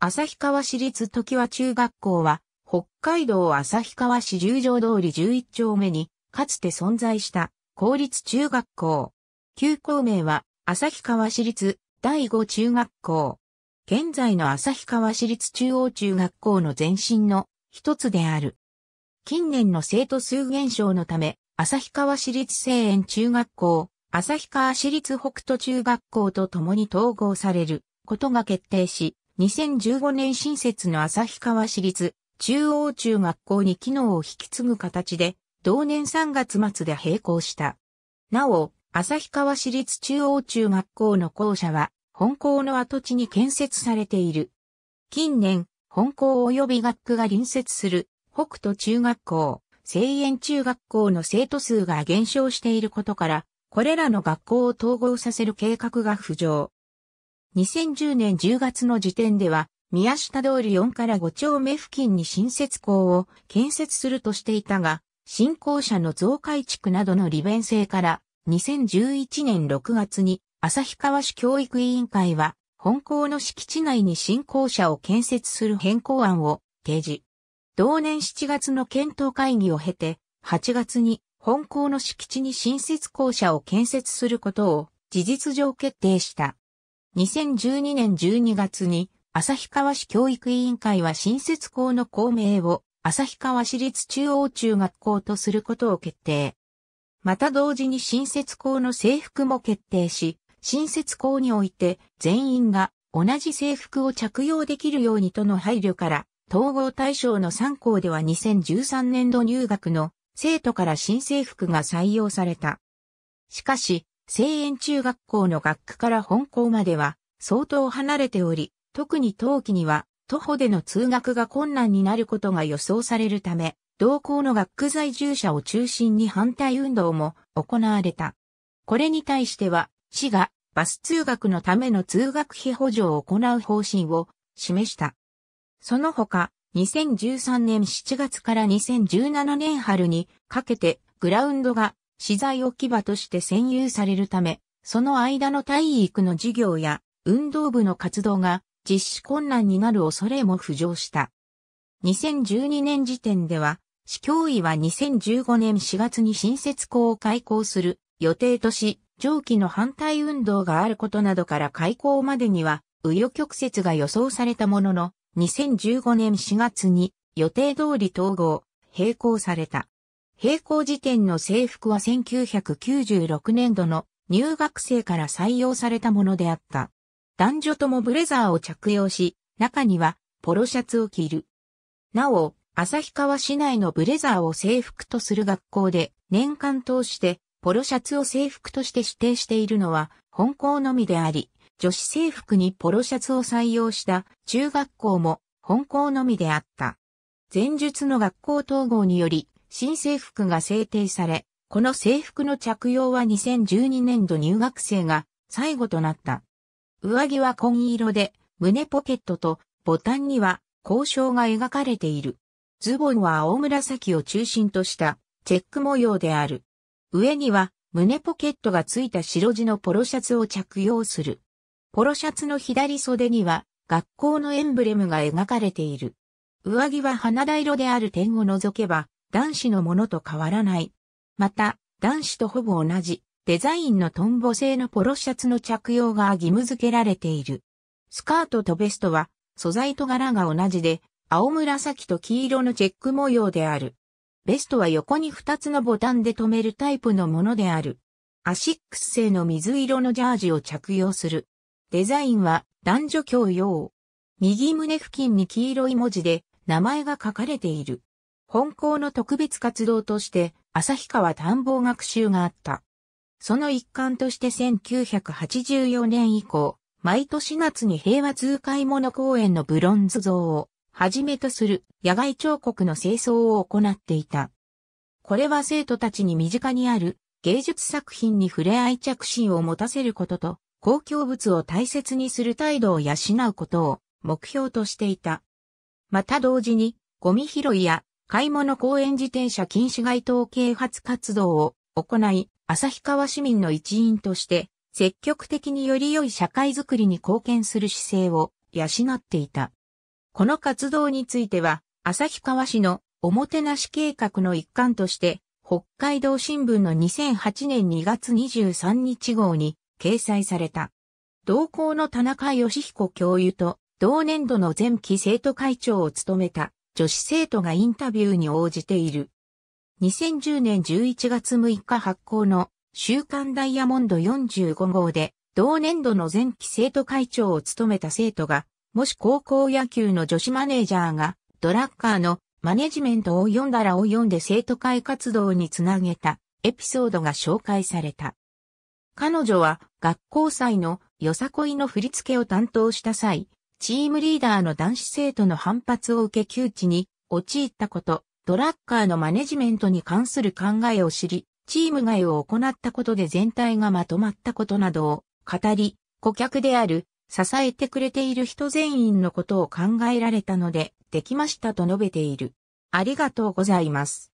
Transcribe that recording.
旭川市立時和中学校は、北海道旭川市十条通り11丁目に、かつて存在した公立中学校。旧校名は、旭川市立第五中学校。現在の旭川市立中央中学校の前身の一つである。近年の生徒数減少のため、旭川市立聖園中学校、旭川市立北斗中学校と共に統合されることが決定し、2015年新設の旭川市立中央中学校に機能を引き継ぐ形で、同年3月末で閉校した。なお、旭川市立中央中学校の校舎は、本校の跡地に建設されている。近年、本校及び学区が隣接する北斗中学校、聖園中学校の生徒数が減少していることから、これらの学校を統合させる計画が浮上。2010年10月の時点では、宮下通り4から5丁目付近に新設校を建設するとしていたが、新校舎の増改築などの利便性から、2011年6月に旭川市教育委員会は、本校の敷地内に新校舎を建設する変更案を提示。同年7月の検討会議を経て、8月に本校の敷地に新設校舎を建設することを事実上決定した。2012年12月に旭川市教育委員会は新設校の校名を旭川市立中央中学校とすることを決定。また同時に新設校の制服も決定し、新設校において全員が同じ制服を着用できるようにとの配慮から、統合対象の3校では2013年度入学の生徒から新制服が採用された。しかし、聖園中学校の学区から本校までは相当離れており、特に冬季には徒歩での通学が困難になることが予想されるため、同校の学区在住者を中心に反対運動も行われた。これに対しては、市がバス通学のための通学費補助を行う方針を示した。その他、2013年7月から2017年春にかけてグラウンドが資材置き場として占有されるため、その間の体育の授業や運動部の活動が実施困難になる恐れも浮上した。2012年時点では、市教委は2015年4月に新設校を開校する予定とし、上記の反対運動があることなどから開校までには、右余曲折が予想されたものの、2015年4月に予定通り統合、並行された。並行時点の制服は1996年度の入学生から採用されたものであった。男女ともブレザーを着用し、中にはポロシャツを着る。なお、旭川市内のブレザーを制服とする学校で年間通してポロシャツを制服として指定しているのは本校のみであり、女子制服にポロシャツを採用した中学校も本校のみであった。前述の学校統合により新制服が制定され、この制服の着用は2012年度入学生が最後となった。上着は紺色で、胸ポケットとボタンには交渉が描かれている。ズボンは青紫を中心としたチェック模様である。上には胸ポケットがついた白地のポロシャツを着用する。ポロシャツの左袖には学校のエンブレムが描かれている。上着は花田色である点を除けば男子のものと変わらない。また、男子とほぼ同じデザインのトンボ製のポロシャツの着用が義務付けられている。スカートとベストは素材と柄が同じで、青紫と黄色のチェック模様である。ベストは横に2つのボタンで留めるタイプのものである。アシックス製の水色のジャージを着用する。デザインは男女共用。右胸付近に黄色い文字で名前が書かれている。本校の特別活動として、旭川探訪学習があった。その一環として1984年以降、毎年夏に平和通会物公園のブロンズ像をはじめとする野外彫刻の清掃を行っていた。これは生徒たちに身近にある芸術作品に触れ愛着心を持たせることと、公共物を大切にする態度を養うことを目標としていた。また同時に、ゴミ拾いや買い物公園自転車禁止街頭啓発活動を行い、旭川市民の一員として積極的により良い社会づくりに貢献する姿勢を養っていた。この活動については、旭川市のおもてなし計画の一環として、北海道新聞の2008年2月23日号に掲載された。同校の田中義彦教諭と同年度の前期生徒会長を務めた女子生徒がインタビューに応じている。2010年11月6日発行の週刊ダイヤモンド45号で同年度の前期生徒会長を務めた生徒が、もし高校野球の女子マネージャーがドラッカーのマネジメントを読んだらを読んで生徒会活動につなげたエピソードが紹介された。彼女は学校祭のよさこいの振り付けを担当した際、チームリーダーの男子生徒の反発を受け窮地に陥ったこと、ドラッカーのマネジメントに関する考えを知り、チーム外を行ったことで全体がまとまったことなどを語り、顧客である、支えてくれている人全員のことを考えられたので、できましたと述べている。ありがとうございます。